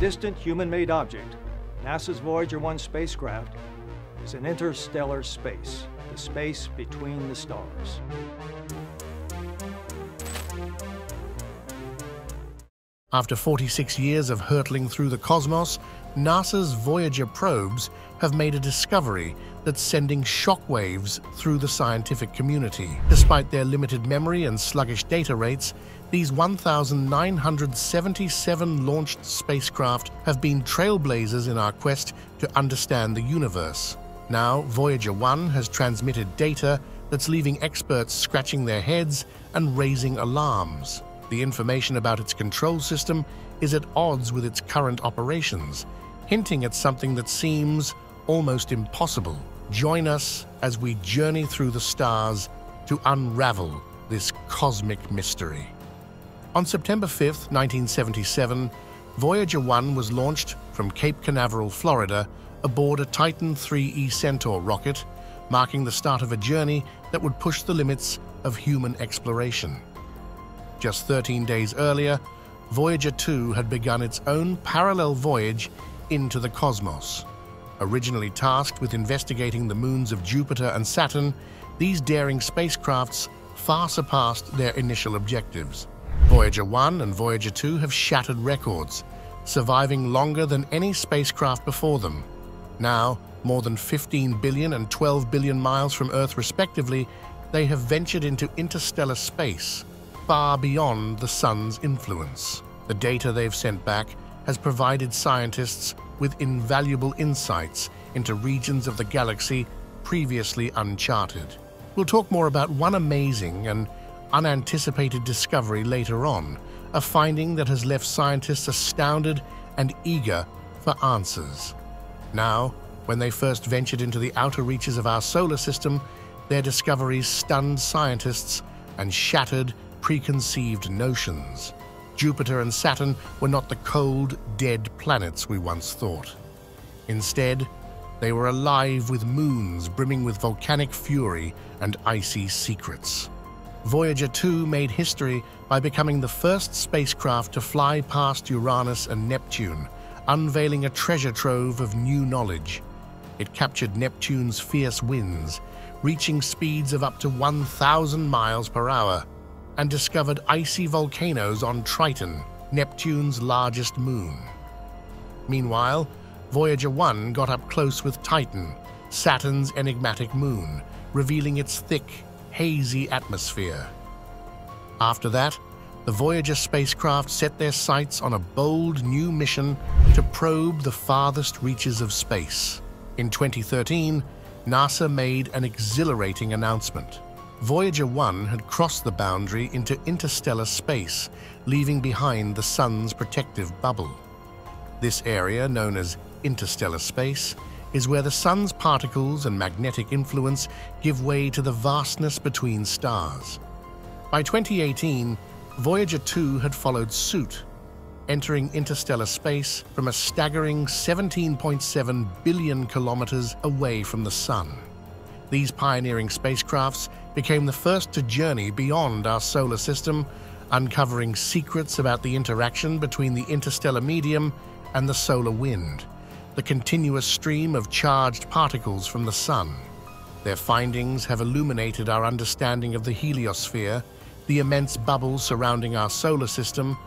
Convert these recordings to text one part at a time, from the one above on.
distant human-made object, NASA's Voyager 1 spacecraft is in interstellar space, the space between the stars. After 46 years of hurtling through the cosmos, NASA's Voyager probes have made a discovery that's sending shockwaves through the scientific community. Despite their limited memory and sluggish data rates, these 1,977 launched spacecraft have been trailblazers in our quest to understand the universe. Now, Voyager 1 has transmitted data that's leaving experts scratching their heads and raising alarms. The information about its control system is at odds with its current operations, hinting at something that seems almost impossible. Join us as we journey through the stars to unravel this cosmic mystery. On September 5, 1977, Voyager 1 was launched from Cape Canaveral, Florida, aboard a Titan 3E Centaur rocket, marking the start of a journey that would push the limits of human exploration. Just 13 days earlier, Voyager 2 had begun its own parallel voyage into the cosmos. Originally tasked with investigating the moons of Jupiter and Saturn, these daring spacecrafts far surpassed their initial objectives. Voyager 1 and Voyager 2 have shattered records, surviving longer than any spacecraft before them. Now, more than 15 billion and 12 billion miles from Earth respectively, they have ventured into interstellar space, far beyond the sun's influence. The data they've sent back has provided scientists with invaluable insights into regions of the galaxy previously uncharted. We'll talk more about one amazing and unanticipated discovery later on, a finding that has left scientists astounded and eager for answers. Now, when they first ventured into the outer reaches of our solar system, their discoveries stunned scientists and shattered preconceived notions. Jupiter and Saturn were not the cold, dead planets we once thought. Instead, they were alive with moons brimming with volcanic fury and icy secrets. Voyager 2 made history by becoming the first spacecraft to fly past Uranus and Neptune, unveiling a treasure trove of new knowledge. It captured Neptune's fierce winds, reaching speeds of up to 1,000 miles per hour, and discovered icy volcanoes on Triton, Neptune's largest moon. Meanwhile, Voyager 1 got up close with Titan, Saturn's enigmatic moon, revealing its thick, hazy atmosphere. After that, the Voyager spacecraft set their sights on a bold new mission to probe the farthest reaches of space. In 2013, NASA made an exhilarating announcement. Voyager 1 had crossed the boundary into interstellar space, leaving behind the Sun's protective bubble. This area, known as interstellar space, is where the Sun's particles and magnetic influence give way to the vastness between stars. By 2018, Voyager 2 had followed suit, entering interstellar space from a staggering 17.7 billion kilometers away from the Sun. These pioneering spacecrafts became the first to journey beyond our solar system, uncovering secrets about the interaction between the interstellar medium and the solar wind, the continuous stream of charged particles from the Sun. Their findings have illuminated our understanding of the heliosphere, the immense bubbles surrounding our solar system,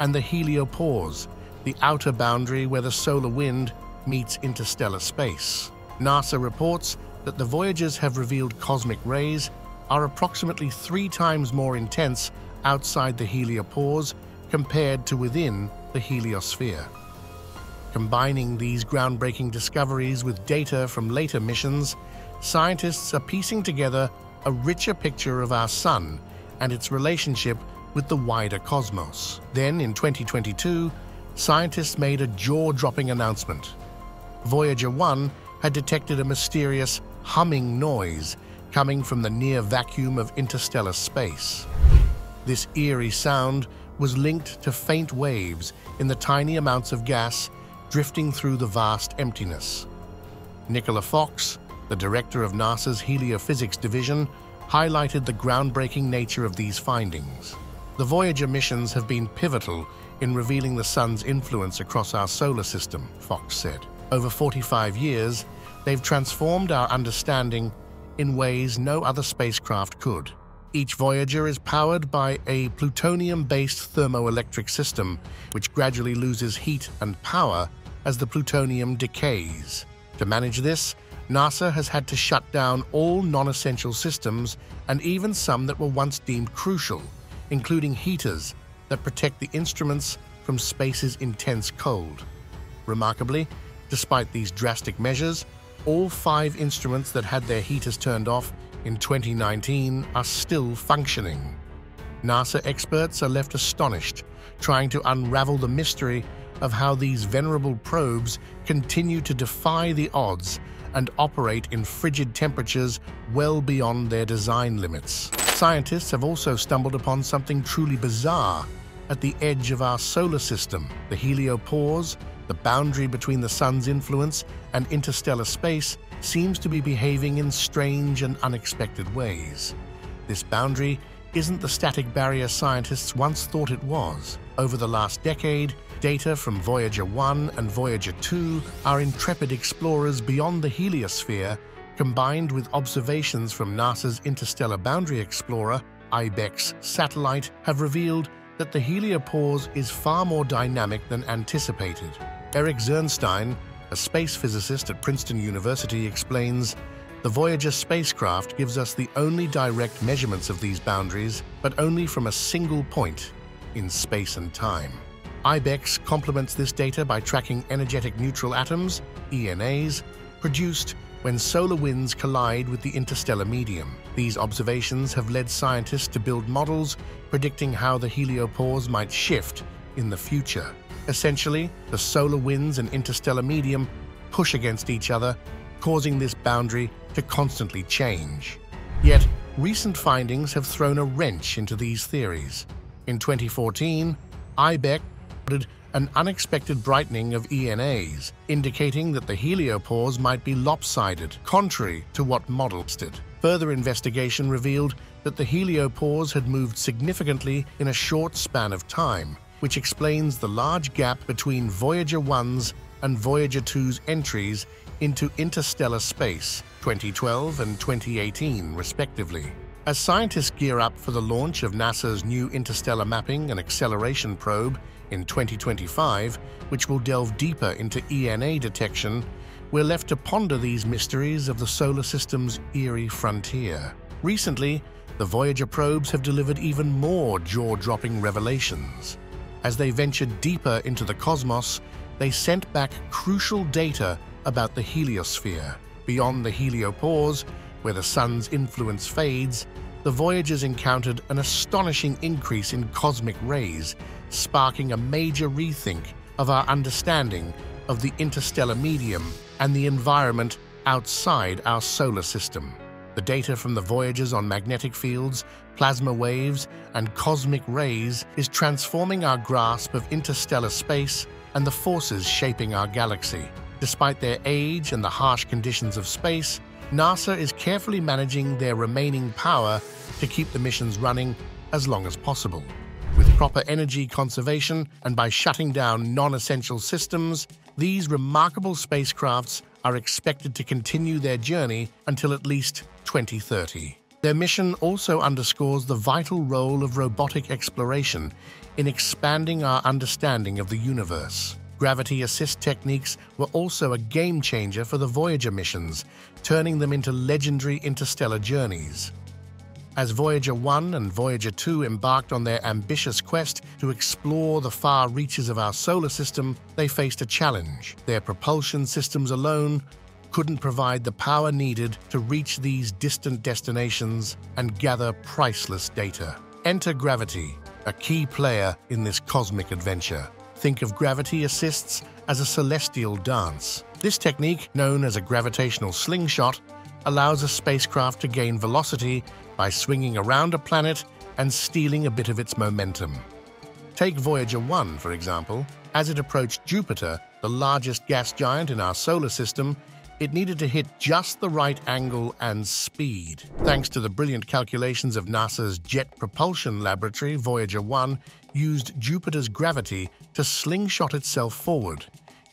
and the heliopause, the outer boundary where the solar wind meets interstellar space. NASA reports that the Voyagers have revealed cosmic rays are approximately three times more intense outside the heliopause compared to within the heliosphere. Combining these groundbreaking discoveries with data from later missions, scientists are piecing together a richer picture of our Sun and its relationship with the wider cosmos. Then, in 2022, scientists made a jaw-dropping announcement. Voyager 1 had detected a mysterious humming noise coming from the near vacuum of interstellar space. This eerie sound was linked to faint waves in the tiny amounts of gas drifting through the vast emptiness. Nicola Fox, the director of NASA's Heliophysics Division, highlighted the groundbreaking nature of these findings. The Voyager missions have been pivotal in revealing the Sun's influence across our solar system, Fox said. Over 45 years, they've transformed our understanding in ways no other spacecraft could. Each Voyager is powered by a plutonium-based thermoelectric system, which gradually loses heat and power as the plutonium decays. To manage this, NASA has had to shut down all non-essential systems and even some that were once deemed crucial, including heaters that protect the instruments from space's intense cold. Remarkably, despite these drastic measures, all five instruments that had their heaters turned off in 2019 are still functioning. NASA experts are left astonished, trying to unravel the mystery of how these venerable probes continue to defy the odds and operate in frigid temperatures well beyond their design limits. Scientists have also stumbled upon something truly bizarre at the edge of our solar system. The heliopause, the boundary between the Sun's influence and interstellar space, seems to be behaving in strange and unexpected ways. This boundary isn't the static barrier scientists once thought it was. Over the last decade, data from Voyager 1 and Voyager 2 are intrepid explorers beyond the heliosphere, combined with observations from NASA's Interstellar Boundary Explorer, IBEX satellite, have revealed that the heliopause is far more dynamic than anticipated. Eric Zirnstein, a space physicist at Princeton University, explains the Voyager spacecraft gives us the only direct measurements of these boundaries, but only from a single point in space and time. IBEX complements this data by tracking energetic neutral atoms, ENAs, produced when solar winds collide with the interstellar medium. These observations have led scientists to build models predicting how the heliopause might shift in the future. Essentially, the solar winds and interstellar medium push against each other, causing this boundary to constantly change. Yet, recent findings have thrown a wrench into these theories. In 2014, IBEX reported an unexpected brightening of ENAs, indicating that the heliopause might be lopsided, contrary to what models did. Further investigation revealed that the heliopause had moved significantly in a short span of time, which explains the large gap between Voyager 1's and Voyager 2's entries into interstellar space, 2012 and 2018, respectively. As scientists gear up for the launch of NASA's new Interstellar Mapping and Acceleration Probe in 2025, which will delve deeper into ENA detection, we're left to ponder these mysteries of the solar system's eerie frontier. Recently, the Voyager probes have delivered even more jaw-dropping revelations. As they ventured deeper into the cosmos, they sent back crucial data about the heliosphere. Beyond the heliopause, where the sun's influence fades, the Voyagers encountered an astonishing increase in cosmic rays, sparking a major rethink of our understanding of the interstellar medium and the environment outside our solar system. The data from the Voyagers on magnetic fields, plasma waves, and cosmic rays is transforming our grasp of interstellar space and the forces shaping our galaxy. Despite their age and the harsh conditions of space, NASA is carefully managing their remaining power to keep the missions running as long as possible. With proper energy conservation and by shutting down non-essential systems, these remarkable spacecrafts are expected to continue their journey until at least 2030. Their mission also underscores the vital role of robotic exploration in expanding our understanding of the universe. Gravity assist techniques were also a game changer for the Voyager missions, turning them into legendary interstellar journeys. As Voyager 1 and Voyager 2 embarked on their ambitious quest to explore the far reaches of our solar system, they faced a challenge. Their propulsion systems alone couldn't provide the power needed to reach these distant destinations and gather priceless data. Enter gravity, a key player in this cosmic adventure. Think of gravity assists as a celestial dance. This technique, known as a gravitational slingshot, allows a spacecraft to gain velocity by swinging around a planet and stealing a bit of its momentum. Take Voyager 1, for example. As it approached Jupiter, the largest gas giant in our solar system, it needed to hit just the right angle and speed. Thanks to the brilliant calculations of NASA's Jet Propulsion Laboratory, Voyager 1 used Jupiter's gravity to slingshot itself forward,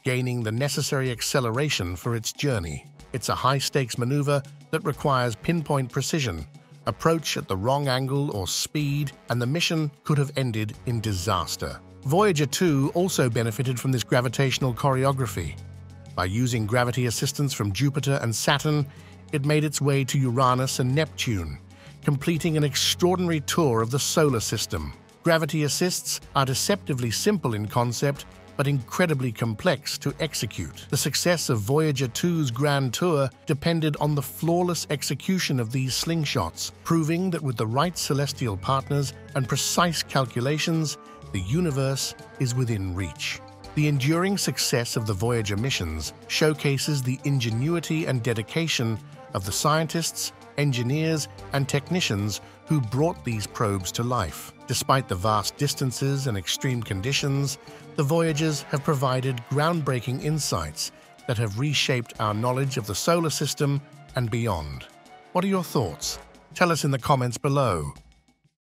gaining the necessary acceleration for its journey. It's a high-stakes maneuver that requires pinpoint precision, approach at the wrong angle or speed, and the mission could have ended in disaster. Voyager 2 also benefited from this gravitational choreography. By using gravity assistance from Jupiter and Saturn, it made its way to Uranus and Neptune, completing an extraordinary tour of the solar system. Gravity assists are deceptively simple in concept but incredibly complex to execute. The success of Voyager 2's Grand Tour depended on the flawless execution of these slingshots, proving that with the right celestial partners and precise calculations, the universe is within reach. The enduring success of the Voyager missions showcases the ingenuity and dedication of the scientists, engineers, and technicians who brought these probes to life. Despite the vast distances and extreme conditions, the Voyagers have provided groundbreaking insights that have reshaped our knowledge of the solar system and beyond. What are your thoughts? Tell us in the comments below.